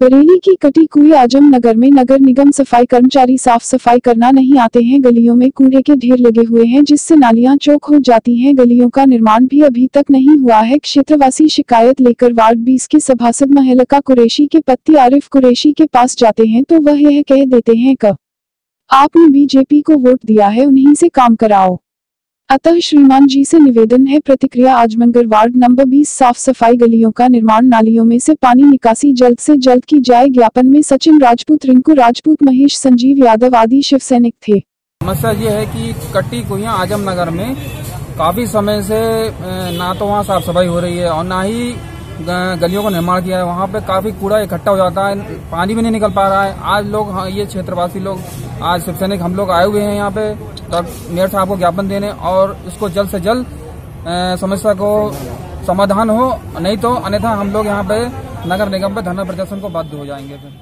बरेली की कटी कुई आज़म नगर में नगर निगम सफ़ाई कर्मचारी साफ़ सफ़ाई करना नहीं आते हैं। गलियों में कूड़े के ढेर लगे हुए हैं, जिससे नालियाँ चौक हो जाती हैं। गलियों का निर्माण भी अभी तक नहीं हुआ है। क्षेत्रवासी शिकायत लेकर वार्ड बीस के सभासद महलका कुरेशी के पत्ती आरिफ कुरेशी के पास जाते हैं तो वह यह कह देते हैं क आपने बीजेपी को वोट दिया है, उन्हीं से काम कराओ। अतः श्रीमान जी से निवेदन है प्रतिक्रिया आजमनगर वार्ड नंबर 20 साफ़ सफ़ाई गलियों का निर्माण नालियों में से पानी निकासी जल्द से जल्द की जाए ज्ञापन में सचिन राजपूत रिंकू राजपूत महेश संजीव यादव आदि शिव सैनिक थे। समस्या ये है कि कट्टी कुइया आज़म नगर में काफ़ी समय से ना तो वहाँ साफ़ सफ़ाई हो रही है और ना ही गलियों का निर्माण किया है। वहाँ पे काफ़ी कूड़ा इकट्ठा हो जाता है पानी भी नहीं निकल पा रहा है। आज लोग हाँ, ये क्षेत्रवासी लोग आज शिवसैनिक हम लोग आए हुए हैं यहाँ पे, डॉक्टर मेयर साहब को ज्ञापन देने और इसको जल्द से जल्द समस्या को समाधान हो, नहीं तो अन्यथा हम लोग यहाँ पे नगर निगम पे धरना प्रदर्शन को बाध्य हो जाएँगे फिर।